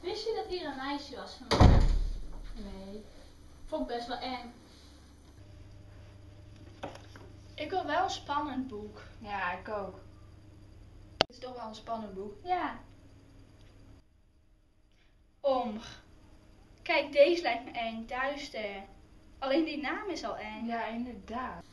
Wist je dat hier een meisje was vandaag? Nee. Vond ik best wel eng. Ik wil wel een spannend boek. Ja, ik ook. Het is toch wel een spannend boek. Ja. Om. Kijk, deze lijkt me eng. Duister. Alleen die naam is al eng. Ja, inderdaad.